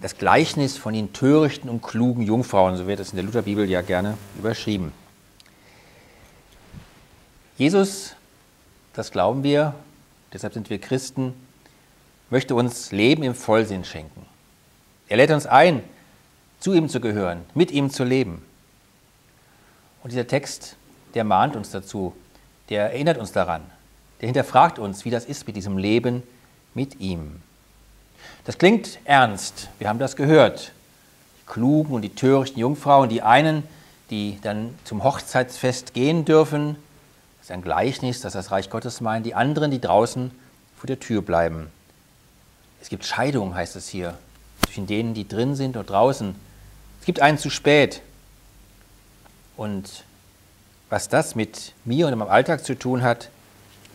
das Gleichnis von den törichten und klugen Jungfrauen, so wird es in der Lutherbibel ja gerne überschrieben. Jesus, das glauben wir, deshalb sind wir Christen, möchte uns Leben im Vollsinn schenken. Er lädt uns ein, zu ihm zu gehören, mit ihm zu leben. Und dieser Text, der mahnt uns dazu, der erinnert uns daran, der hinterfragt uns, wie das ist mit diesem Leben mit ihm. Das klingt ernst, wir haben das gehört. Die klugen und die törichten Jungfrauen, die einen, die dann zum Hochzeitsfest gehen dürfen, das ist ein Gleichnis, das das Reich Gottes meint, die anderen, die draußen vor der Tür bleiben. Es gibt Scheidung, heißt es hier, zwischen denen, die drin sind und draußen. Es gibt einen zu spät. Und was das mit mir und meinem Alltag zu tun hat,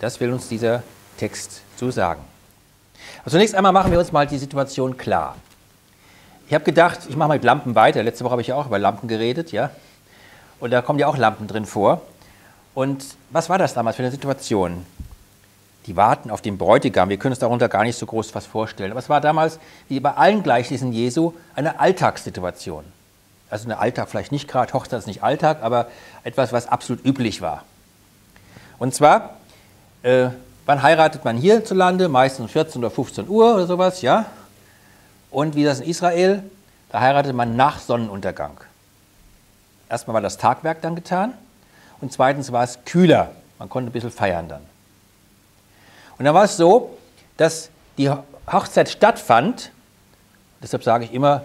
das will uns dieser Text so sagen. Also zunächst einmal machen wir uns mal die Situation klar. Ich habe gedacht, ich mache mal mit Lampen weiter. Letzte Woche habe ich ja auch über Lampen geredet, ja. Und da kommen ja auch Lampen drin vor. Und was war das damals für eine Situation? Die warten auf den Bräutigam. Wir können uns darunter gar nicht so groß was vorstellen. Aber es war damals, wie bei allen Gleichnissen Jesu, eine Alltagssituation. Also ein Alltag vielleicht nicht gerade, Hochzeit ist nicht Alltag, aber etwas, was absolut üblich war. Und zwar, äh, wann heiratet man hierzulande? Meistens um 14 oder 15 Uhr oder sowas, ja? Und wie das in Israel? Da heiratet man nach Sonnenuntergang. Erstmal war das Tagwerk dann getan und zweitens war es kühler. Man konnte ein bisschen feiern dann. Und dann war es so, dass die Hochzeit stattfand. Deshalb sage ich immer,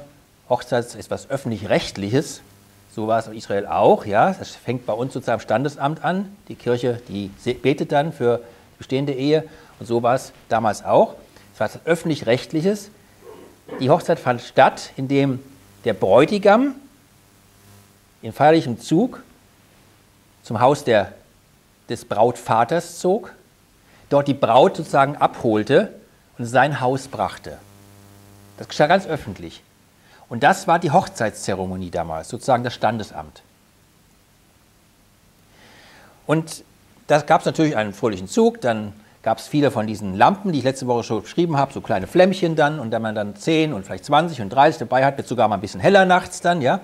Hochzeit ist etwas öffentlich-rechtliches. So war es in Israel auch. Ja, das fängt bei uns sozusagen am Standesamt an. Die Kirche, die betet dann für bestehende Ehe. Und so war es damals auch. Es war öffentlich-rechtliches. Die Hochzeit fand statt, indem der Bräutigam in feierlichem Zug zum Haus der, des Brautvaters zog, dort die Braut sozusagen abholte und sein Haus brachte. Das geschah ganz öffentlich. Und das war die Hochzeitszeremonie damals, sozusagen das Standesamt. Und da gab es natürlich einen fröhlichen Zug, dann gab es viele von diesen Lampen, die ich letzte Woche schon beschrieben habe, so kleine Flämmchen dann, und wenn man dann 10 und vielleicht 20 und 30 dabei hat, wird sogar mal ein bisschen heller nachts dann, ja.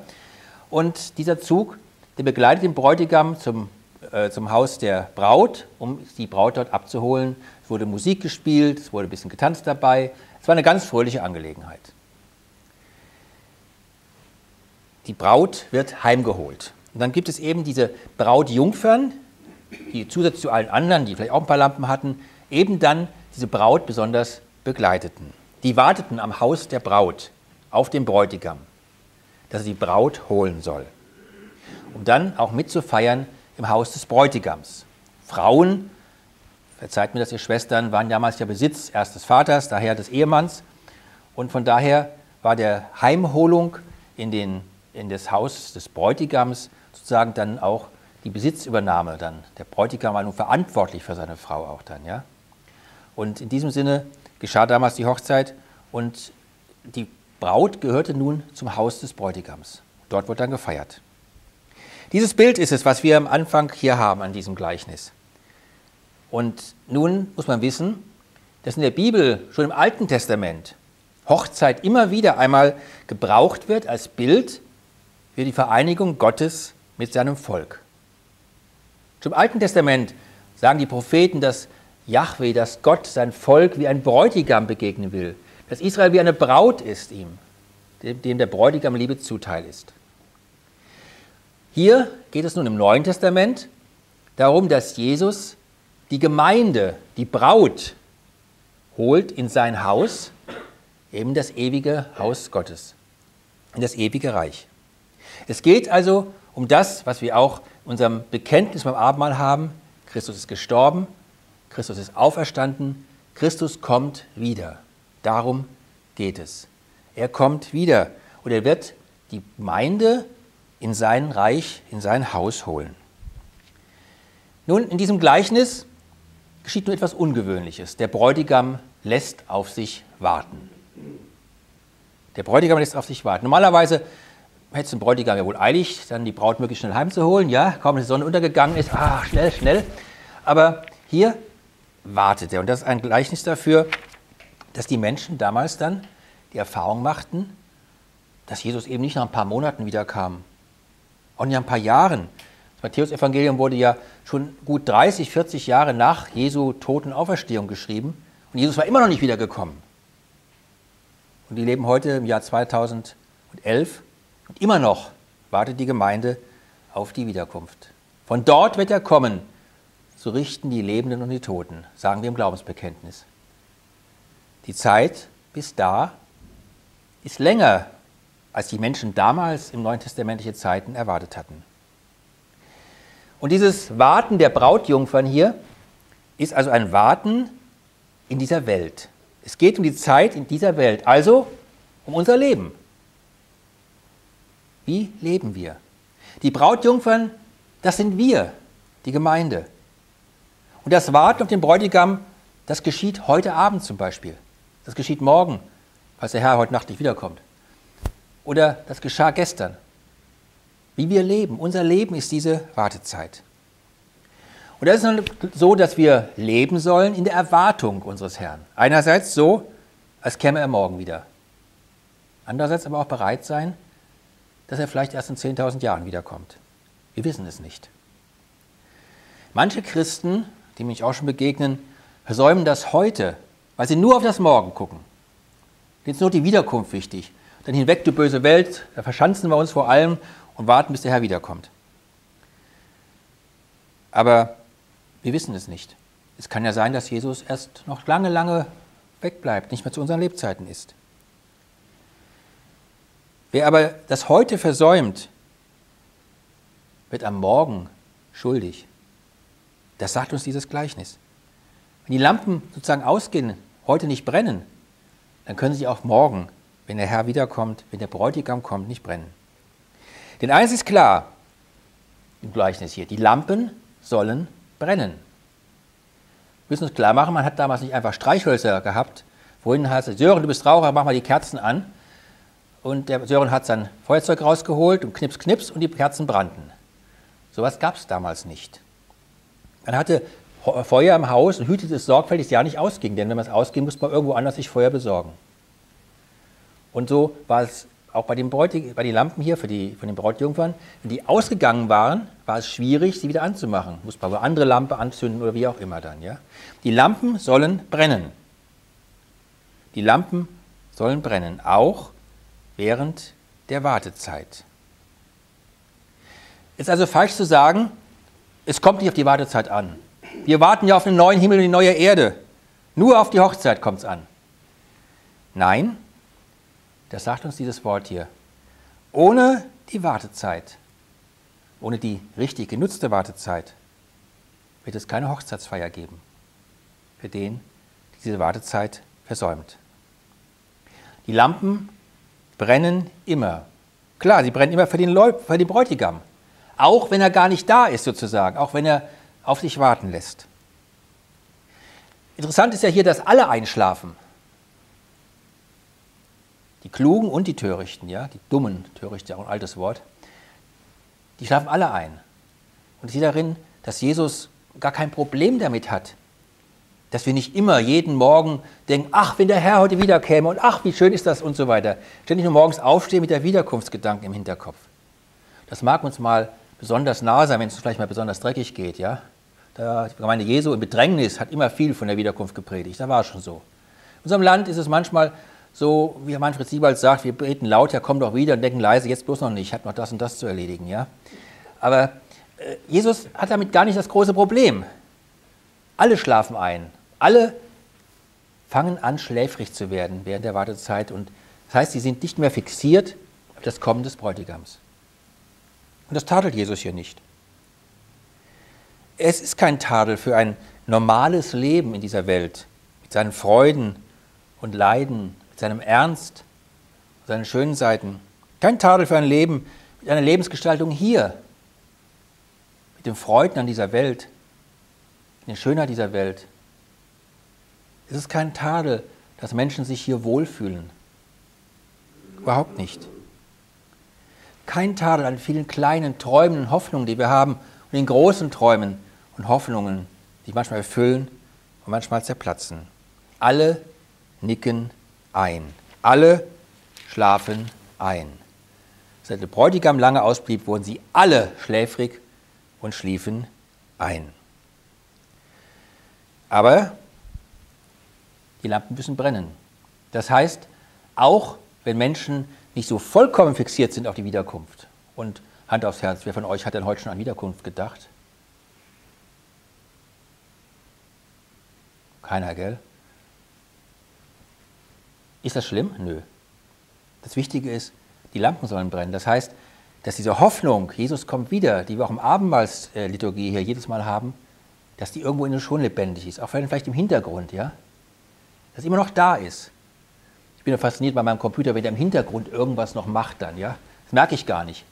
Und dieser Zug, der begleitet den Bräutigam zum, äh, zum Haus der Braut, um die Braut dort abzuholen. Es wurde Musik gespielt, es wurde ein bisschen getanzt dabei. Es war eine ganz fröhliche Angelegenheit. Die Braut wird heimgeholt. Und dann gibt es eben diese Brautjungfern, die zusätzlich zu allen anderen, die vielleicht auch ein paar Lampen hatten, eben dann diese Braut besonders begleiteten. Die warteten am Haus der Braut auf den Bräutigam, dass er die Braut holen soll, um dann auch mitzufeiern im Haus des Bräutigams. Frauen, verzeiht mir das, ihr Schwestern, waren damals ja Besitz erst des Vaters, daher des Ehemanns. Und von daher war der Heimholung in den in das Haus des Bräutigams sozusagen dann auch die Besitzübernahme dann. Der Bräutigam war nun verantwortlich für seine Frau auch dann, ja. Und in diesem Sinne geschah damals die Hochzeit und die Braut gehörte nun zum Haus des Bräutigams. Dort wurde dann gefeiert. Dieses Bild ist es, was wir am Anfang hier haben an diesem Gleichnis. Und nun muss man wissen, dass in der Bibel schon im Alten Testament Hochzeit immer wieder einmal gebraucht wird als Bild für die Vereinigung Gottes mit seinem Volk. Zum Alten Testament sagen die Propheten, dass Yahweh, dass Gott sein Volk wie ein Bräutigam begegnen will, dass Israel wie eine Braut ist ihm, dem der Bräutigam Liebe zuteil ist. Hier geht es nun im Neuen Testament darum, dass Jesus die Gemeinde, die Braut, holt in sein Haus, eben das ewige Haus Gottes, in das ewige Reich. Es geht also um das, was wir auch in unserem Bekenntnis beim Abendmahl haben. Christus ist gestorben, Christus ist auferstanden, Christus kommt wieder. Darum geht es. Er kommt wieder und er wird die Gemeinde in sein Reich, in sein Haus holen. Nun, in diesem Gleichnis geschieht nur etwas Ungewöhnliches. Der Bräutigam lässt auf sich warten. Der Bräutigam lässt auf sich warten. Normalerweise hätte es den Bräutigam ja wohl eilig, dann die Braut möglichst schnell heimzuholen, ja, kaum die Sonne untergegangen ist, ah, schnell, schnell. Aber hier wartet er. Und das ist ein Gleichnis dafür, dass die Menschen damals dann die Erfahrung machten, dass Jesus eben nicht nach ein paar Monaten wiederkam, auch nicht nach ein paar Jahren. Das Matthäus-Evangelium wurde ja schon gut 30, 40 Jahre nach Jesu Tod und Auferstehung geschrieben und Jesus war immer noch nicht wiedergekommen. Und die leben heute im Jahr 2011 und immer noch wartet die Gemeinde auf die Wiederkunft. Von dort wird er kommen, zu richten die Lebenden und die Toten, sagen wir im Glaubensbekenntnis. Die Zeit bis da ist länger, als die Menschen damals im Neuen Testamentliche Zeiten erwartet hatten. Und dieses Warten der Brautjungfern hier ist also ein Warten in dieser Welt. Es geht um die Zeit in dieser Welt, also um unser Leben. Wie leben wir? Die Brautjungfern, das sind wir, die Gemeinde. Und das Warten auf den Bräutigam, das geschieht heute Abend zum Beispiel. Das geschieht morgen, falls der Herr heute Nacht nicht wiederkommt. Oder das geschah gestern. Wie wir leben. Unser Leben ist diese Wartezeit. Und das ist so, dass wir leben sollen in der Erwartung unseres Herrn. Einerseits so, als käme er morgen wieder. Andererseits aber auch bereit sein, dass er vielleicht erst in 10.000 Jahren wiederkommt. Wir wissen es nicht. Manche Christen, die mich auch schon begegnen, versäumen das heute, weil sie nur auf das Morgen gucken. Denen ist nur die Wiederkunft wichtig. Dann hinweg, du böse Welt, da verschanzen wir uns vor allem und warten, bis der Herr wiederkommt. Aber wir wissen es nicht. Es kann ja sein, dass Jesus erst noch lange, lange wegbleibt, nicht mehr zu unseren Lebzeiten ist. Wer aber das heute versäumt, wird am Morgen schuldig. Das sagt uns dieses Gleichnis. Wenn die Lampen sozusagen ausgehen, heute nicht brennen, dann können sie auch morgen, wenn der Herr wiederkommt, wenn der Bräutigam kommt, nicht brennen. Denn eins ist klar im Gleichnis hier, die Lampen sollen brennen. Wir müssen uns klar machen, man hat damals nicht einfach Streichhölzer gehabt. Wohin heißt es, Sören, du bist Raucher, mach mal die Kerzen an. Und der Sören hat sein Feuerzeug rausgeholt und knips, knips und die Kerzen brannten. Sowas gab es damals nicht. Man hatte Feuer im Haus und hütete es sorgfältig, dass es ja nicht ausging, denn wenn man es ausging, muss man irgendwo anders sich Feuer besorgen. Und so war es auch bei den, Bräutig bei den Lampen hier für die, von den Brautjungfern. Wenn die ausgegangen waren, war es schwierig, sie wieder anzumachen. Muss man eine andere Lampe anzünden oder wie auch immer dann. Ja? Die Lampen sollen brennen. Die Lampen sollen brennen, auch während der Wartezeit. Es ist also falsch zu sagen, es kommt nicht auf die Wartezeit an. Wir warten ja auf den neuen Himmel und die neue Erde. Nur auf die Hochzeit kommt es an. Nein, das sagt uns dieses Wort hier. Ohne die Wartezeit, ohne die richtig genutzte Wartezeit, wird es keine Hochzeitsfeier geben für den, der diese Wartezeit versäumt. Die Lampen brennen immer. Klar, sie brennen immer für den, Leut, für den Bräutigam. Auch wenn er gar nicht da ist, sozusagen. Auch wenn er auf sich warten lässt. Interessant ist ja hier, dass alle einschlafen. Die Klugen und die Törichten, ja, die Dummen, Töricht ist ja auch ein altes Wort, die schlafen alle ein. Und ich sehe darin, dass Jesus gar kein Problem damit hat, dass wir nicht immer jeden Morgen denken, ach, wenn der Herr heute wiederkäme und ach, wie schön ist das und so weiter. Ständig nur morgens aufstehen mit der Wiederkunftsgedanken im Hinterkopf. Das mag uns mal besonders nah sein, wenn es vielleicht mal besonders dreckig geht. Ja? Da, die Gemeinde Jesu in Bedrängnis hat immer viel von der Wiederkunft gepredigt. Da war es schon so. In unserem Land ist es manchmal so, wie Manfred Siebald sagt, wir beten laut, ja komm doch wieder und denken leise, jetzt bloß noch nicht, ich habe noch das und das zu erledigen. Ja? Aber äh, Jesus hat damit gar nicht das große Problem. Alle schlafen ein. Alle fangen an, schläfrig zu werden während der Wartezeit. Und das heißt, sie sind nicht mehr fixiert auf das Kommen des Bräutigams. Und das tadelt Jesus hier nicht. Es ist kein Tadel für ein normales Leben in dieser Welt, mit seinen Freuden und Leiden, mit seinem Ernst, seinen schönen Seiten. Kein Tadel für ein Leben mit einer Lebensgestaltung hier, mit den Freuden an dieser Welt, mit der Schönheit dieser Welt, es ist kein Tadel, dass Menschen sich hier wohlfühlen. Überhaupt nicht. Kein Tadel an vielen kleinen Träumen und Hoffnungen, die wir haben, und den großen Träumen und Hoffnungen, die manchmal erfüllen und manchmal zerplatzen. Alle nicken ein. Alle schlafen ein. Seit der Bräutigam lange ausblieb, wurden sie alle schläfrig und schliefen ein. Aber die Lampen müssen brennen. Das heißt, auch wenn Menschen nicht so vollkommen fixiert sind auf die Wiederkunft und Hand aufs Herz, wer von euch hat denn heute schon an Wiederkunft gedacht? Keiner, gell? Ist das schlimm? Nö. Das Wichtige ist, die Lampen sollen brennen. Das heißt, dass diese Hoffnung, Jesus kommt wieder, die wir auch im Abendmahlsliturgie hier jedes Mal haben, dass die irgendwo in uns schon lebendig ist, auch vielleicht im Hintergrund, ja? Dass immer noch da ist. Ich bin ja fasziniert bei meinem Computer, wenn der im Hintergrund irgendwas noch macht dann, ja? Das merke ich gar nicht.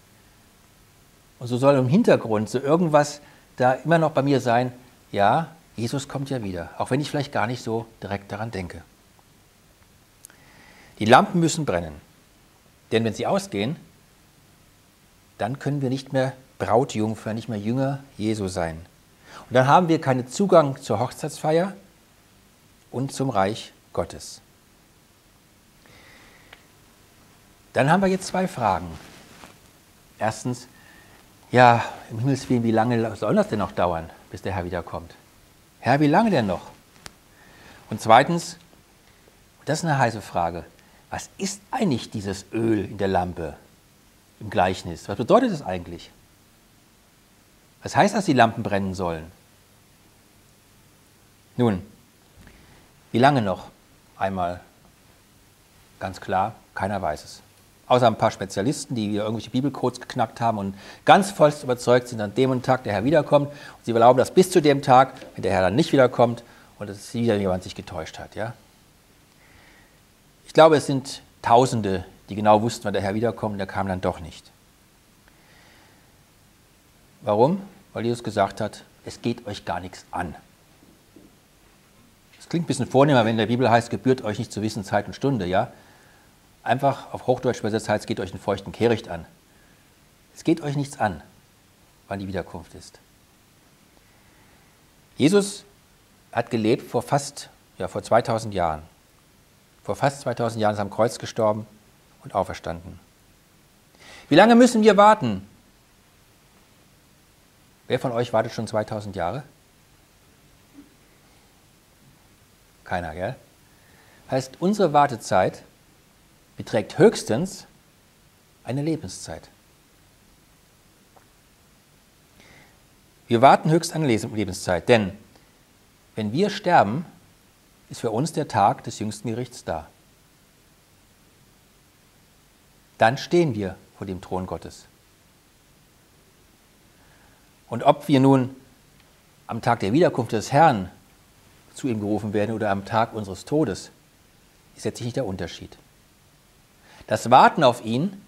Und so soll im Hintergrund so irgendwas da immer noch bei mir sein, ja, Jesus kommt ja wieder, auch wenn ich vielleicht gar nicht so direkt daran denke. Die Lampen müssen brennen. Denn wenn sie ausgehen, dann können wir nicht mehr Brautjungfer, nicht mehr Jünger Jesu sein. Und dann haben wir keinen Zugang zur Hochzeitsfeier und zum Reich Gottes. Dann haben wir jetzt zwei Fragen. Erstens, ja, im Himmelswillen, wie lange soll das denn noch dauern, bis der Herr wiederkommt? Herr, wie lange denn noch? Und zweitens, das ist eine heiße Frage, was ist eigentlich dieses Öl in der Lampe im Gleichnis? Was bedeutet das eigentlich? Was heißt, dass die Lampen brennen sollen? Nun, wie lange noch? Einmal ganz klar, keiner weiß es. Außer ein paar Spezialisten, die wieder irgendwelche Bibelcodes geknackt haben und ganz vollst überzeugt sind, an dem Tag der Herr wiederkommt. Und sie glauben, dass bis zu dem Tag, wenn der Herr dann nicht wiederkommt und dass wieder jemand sich getäuscht hat. Ja? Ich glaube, es sind Tausende, die genau wussten, wann der Herr wiederkommt, und der kam dann doch nicht. Warum? Weil Jesus gesagt hat, es geht euch gar nichts an. Klingt ein bisschen vornehmer, wenn der Bibel heißt, gebührt euch nicht zu wissen Zeit und Stunde, ja? Einfach auf Hochdeutsch übersetzt heißt, geht euch einen feuchten Kehricht an. Es geht euch nichts an, wann die Wiederkunft ist. Jesus hat gelebt vor fast, ja, vor 2000 Jahren. Vor fast 2000 Jahren ist er am Kreuz gestorben und auferstanden. Wie lange müssen wir warten? Wer von euch wartet schon 2000 Jahre? Keiner, gell? Heißt, unsere Wartezeit beträgt höchstens eine Lebenszeit. Wir warten höchst eine Lebenszeit, denn wenn wir sterben, ist für uns der Tag des jüngsten Gerichts da. Dann stehen wir vor dem Thron Gottes. Und ob wir nun am Tag der Wiederkunft des Herrn zu ihm gerufen werden oder am Tag unseres Todes, ist jetzt nicht der Unterschied. Das Warten auf ihn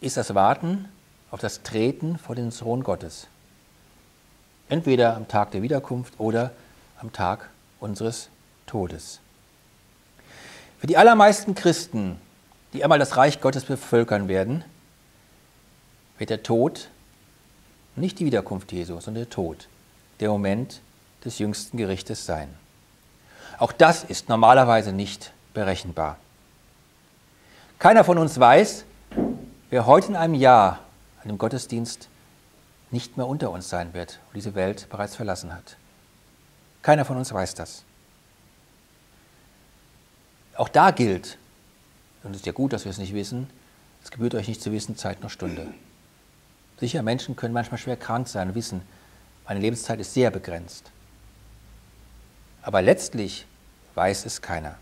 ist das Warten auf das Treten vor den Thron Gottes. Entweder am Tag der Wiederkunft oder am Tag unseres Todes. Für die allermeisten Christen, die einmal das Reich Gottes bevölkern werden, wird der Tod nicht die Wiederkunft Jesu, sondern der Tod, der Moment des jüngsten Gerichtes sein. Auch das ist normalerweise nicht berechenbar. Keiner von uns weiß, wer heute in einem Jahr an dem Gottesdienst nicht mehr unter uns sein wird und diese Welt bereits verlassen hat. Keiner von uns weiß das. Auch da gilt, und es ist ja gut, dass wir es nicht wissen, es gebührt euch nicht zu wissen, Zeit noch Stunde. Sicher, Menschen können manchmal schwer krank sein und wissen, meine Lebenszeit ist sehr begrenzt. Aber letztlich weiß es keiner.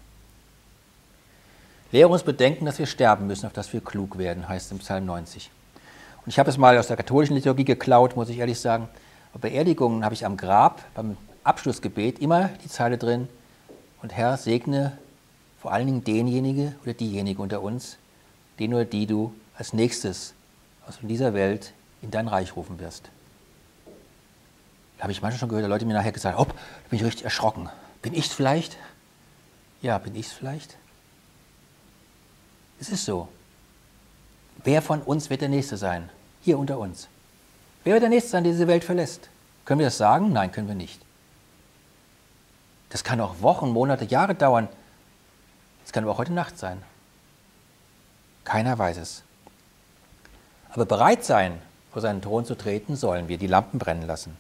Lehre uns bedenken, dass wir sterben müssen, auf dass wir klug werden, heißt im Psalm 90. Und ich habe es mal aus der katholischen Liturgie geklaut, muss ich ehrlich sagen. Bei Beerdigungen habe ich am Grab beim Abschlussgebet immer die Zeile drin, und Herr, segne vor allen Dingen denjenige oder diejenige unter uns, den oder die du als nächstes aus dieser Welt in dein Reich rufen wirst. Da habe ich manchmal schon gehört, Leute mir nachher gesagt, oh, da bin ich richtig erschrocken. Bin ich es vielleicht? Ja, bin ich es vielleicht? Es ist so. Wer von uns wird der Nächste sein? Hier unter uns. Wer wird der Nächste sein, der diese Welt verlässt? Können wir das sagen? Nein, können wir nicht. Das kann auch Wochen, Monate, Jahre dauern. Es kann aber auch heute Nacht sein. Keiner weiß es. Aber bereit sein, vor seinen Thron zu treten, sollen wir die Lampen brennen lassen.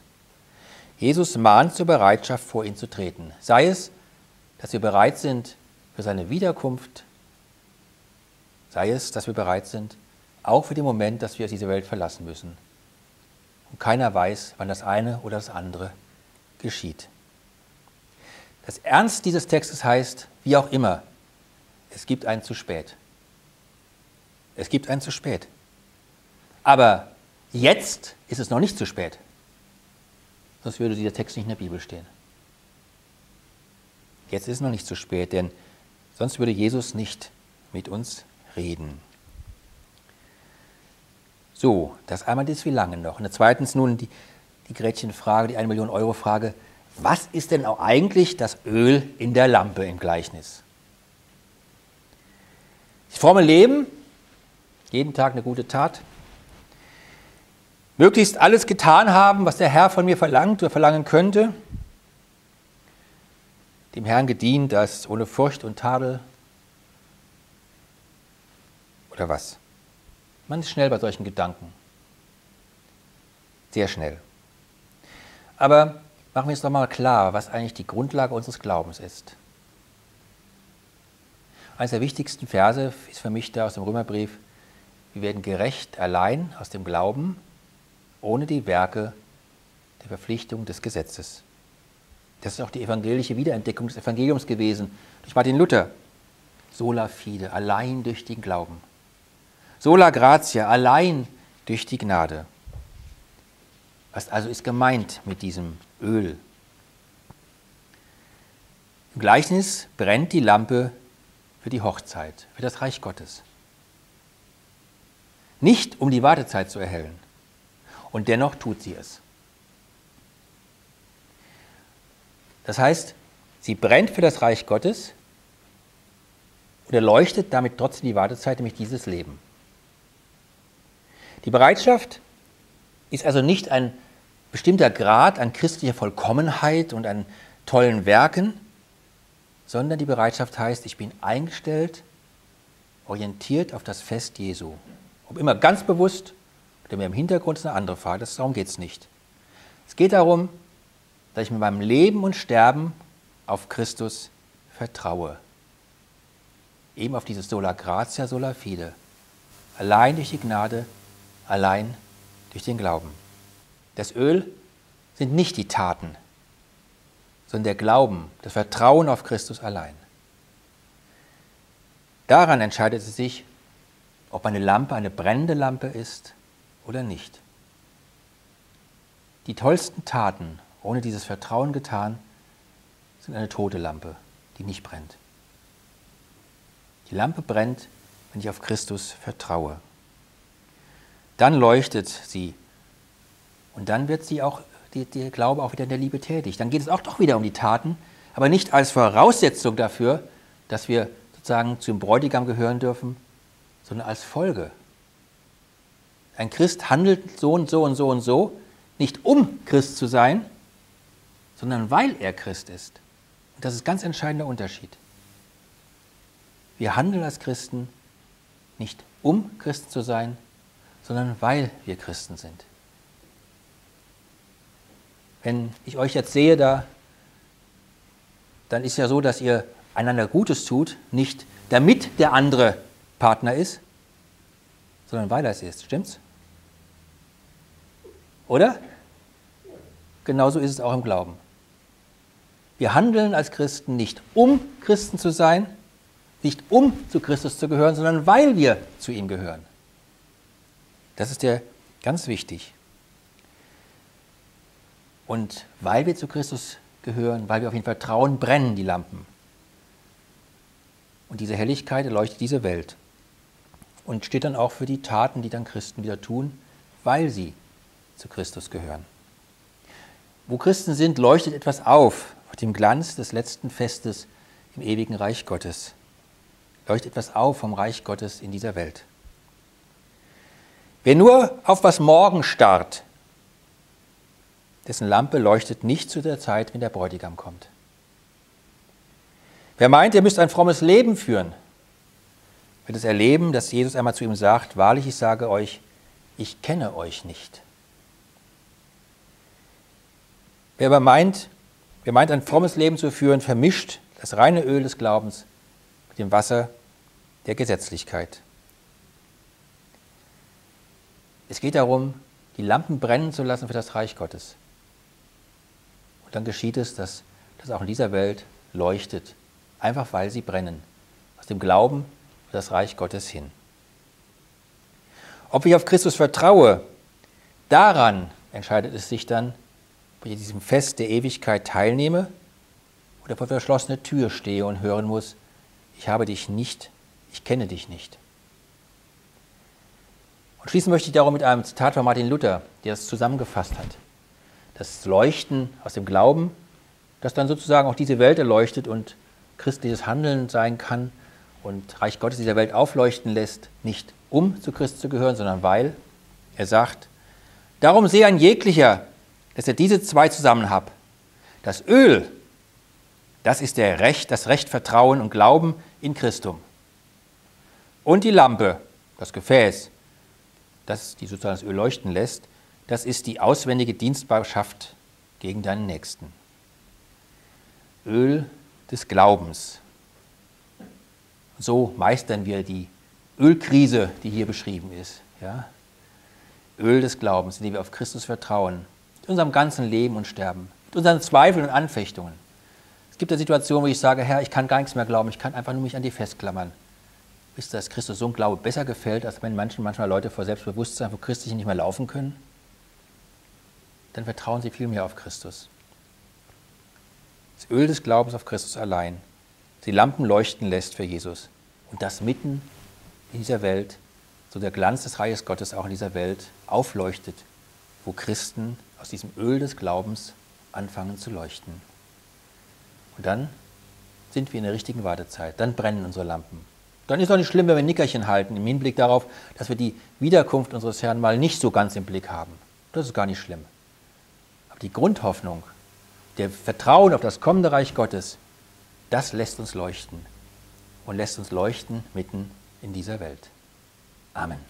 Jesus mahnt zur Bereitschaft, vor ihn zu treten. Sei es, dass wir bereit sind für seine Wiederkunft, sei es, dass wir bereit sind, auch für den Moment, dass wir diese Welt verlassen müssen. Und keiner weiß, wann das eine oder das andere geschieht. Das Ernst dieses Textes heißt, wie auch immer, es gibt ein zu spät. Es gibt ein zu spät. Aber jetzt ist es noch nicht zu spät. Sonst würde dieser Text nicht in der Bibel stehen. Jetzt ist es noch nicht zu spät, denn sonst würde Jesus nicht mit uns reden. So, das einmal das wie lange noch. Und zweitens nun die, die Gretchenfrage, die 1 Million Euro Frage. Was ist denn auch eigentlich das Öl in der Lampe im Gleichnis? Das fromme Leben, jeden Tag eine gute Tat, möglichst alles getan haben, was der Herr von mir verlangt oder verlangen könnte, dem Herrn gedient, das ohne Furcht und Tadel oder was? Man ist schnell bei solchen Gedanken. Sehr schnell. Aber machen wir uns doch mal klar, was eigentlich die Grundlage unseres Glaubens ist. Eines der wichtigsten Verse ist für mich da aus dem Römerbrief, wir werden gerecht allein aus dem Glauben ohne die Werke der Verpflichtung des Gesetzes. Das ist auch die evangelische Wiederentdeckung des Evangeliums gewesen durch Martin Luther. Sola fide, allein durch den Glauben. Sola gratia, allein durch die Gnade. Was also ist gemeint mit diesem Öl? Im Gleichnis brennt die Lampe für die Hochzeit, für das Reich Gottes. Nicht um die Wartezeit zu erhellen, und dennoch tut sie es. Das heißt, sie brennt für das Reich Gottes und erleuchtet damit trotzdem die Wartezeit, nämlich dieses Leben. Die Bereitschaft ist also nicht ein bestimmter Grad an christlicher Vollkommenheit und an tollen Werken, sondern die Bereitschaft heißt, ich bin eingestellt, orientiert auf das Fest Jesu. Ob immer ganz bewusst der mir im Hintergrund ist eine andere Frage, darum geht es nicht. Es geht darum, dass ich mit meinem Leben und Sterben auf Christus vertraue. Eben auf dieses Sola Gratia, Sola Fide. Allein durch die Gnade, allein durch den Glauben. Das Öl sind nicht die Taten, sondern der Glauben, das Vertrauen auf Christus allein. Daran entscheidet es sich, ob eine Lampe eine brennende Lampe ist oder nicht. Die tollsten Taten, ohne dieses Vertrauen getan, sind eine tote Lampe, die nicht brennt. Die Lampe brennt, wenn ich auf Christus vertraue. Dann leuchtet sie und dann wird sie auch, der Glaube auch wieder in der Liebe tätig. Dann geht es auch doch wieder um die Taten, aber nicht als Voraussetzung dafür, dass wir sozusagen zum Bräutigam gehören dürfen, sondern als Folge ein Christ handelt so und so und so und so, nicht um Christ zu sein, sondern weil er Christ ist. Und das ist ein ganz entscheidender Unterschied. Wir handeln als Christen nicht um Christen zu sein, sondern weil wir Christen sind. Wenn ich euch jetzt sehe, da, dann ist ja so, dass ihr einander Gutes tut, nicht damit der andere Partner ist, sondern weil er es ist. Stimmt's? Oder? Genauso ist es auch im Glauben. Wir handeln als Christen nicht um Christen zu sein, nicht um zu Christus zu gehören, sondern weil wir zu ihm gehören. Das ist ja ganz wichtig. Und weil wir zu Christus gehören, weil wir auf ihn vertrauen, brennen die Lampen. Und diese Helligkeit erleuchtet diese Welt und steht dann auch für die Taten, die dann Christen wieder tun, weil sie zu Christus gehören. Wo Christen sind, leuchtet etwas auf auf dem Glanz des letzten Festes im ewigen Reich Gottes. Leuchtet etwas auf vom Reich Gottes in dieser Welt. Wer nur auf was morgen starrt, dessen Lampe leuchtet nicht zu der Zeit, wenn der Bräutigam kommt. Wer meint, er müsste ein frommes Leben führen, wird es erleben, dass Jesus einmal zu ihm sagt, wahrlich, ich sage euch, ich kenne euch nicht. Wer aber meint, wer meint, ein frommes Leben zu führen, vermischt das reine Öl des Glaubens mit dem Wasser der Gesetzlichkeit. Es geht darum, die Lampen brennen zu lassen für das Reich Gottes. Und dann geschieht es, dass das auch in dieser Welt leuchtet, einfach weil sie brennen, aus dem Glauben für das Reich Gottes hin. Ob ich auf Christus vertraue, daran entscheidet es sich dann, ob ich diesem Fest der Ewigkeit teilnehme oder vor verschlossener Tür stehe und hören muss, ich habe dich nicht, ich kenne dich nicht. Und schließen möchte ich darum mit einem Zitat von Martin Luther, der es zusammengefasst hat. Das Leuchten aus dem Glauben, das dann sozusagen auch diese Welt erleuchtet und christliches Handeln sein kann und Reich Gottes dieser Welt aufleuchten lässt, nicht um zu Christus zu gehören, sondern weil. Er sagt, darum sehe ein jeglicher, dass er diese zwei zusammen hat. Das Öl, das ist der Recht, das Recht Vertrauen und Glauben in Christum. Und die Lampe, das Gefäß, das die sozusagen das Öl leuchten lässt, das ist die auswendige Dienstbarschaft gegen deinen Nächsten. Öl des Glaubens. So meistern wir die Ölkrise, die hier beschrieben ist. Ja? Öl des Glaubens, indem wir auf Christus vertrauen, mit unserem ganzen Leben und Sterben, mit unseren Zweifeln und Anfechtungen. Es gibt ja Situationen, wo ich sage, Herr, ich kann gar nichts mehr glauben, ich kann einfach nur mich an die festklammern. Wisst ihr, dass Christus so ein Glaube besser gefällt, als wenn manchen manchmal Leute vor Selbstbewusstsein, vor Christus nicht mehr laufen können? Dann vertrauen sie viel mehr auf Christus. Das Öl des Glaubens auf Christus allein. Die Lampen leuchten lässt für Jesus. Und das mitten in dieser Welt, so der Glanz des Reiches Gottes auch in dieser Welt aufleuchtet, wo Christen aus diesem Öl des Glaubens anfangen zu leuchten. Und dann sind wir in der richtigen Wartezeit. Dann brennen unsere Lampen. Dann ist auch nicht schlimm, wenn wir Nickerchen halten, im Hinblick darauf, dass wir die Wiederkunft unseres Herrn mal nicht so ganz im Blick haben. Das ist gar nicht schlimm. Aber die Grundhoffnung, der Vertrauen auf das kommende Reich Gottes, das lässt uns leuchten und lässt uns leuchten mitten in dieser Welt. Amen.